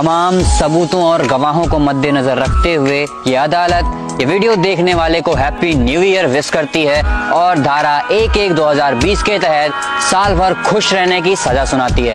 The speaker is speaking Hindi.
तमाम सबूतों और गवाहों को मद्देनजर रखते हुए ये अदालत, ये वीडियो देखने वाले को हैप्पी न्यू ईयर विश करती है और धारा एक एक 2020 के तहत साल भर खुश रहने की सजा सुनाती है।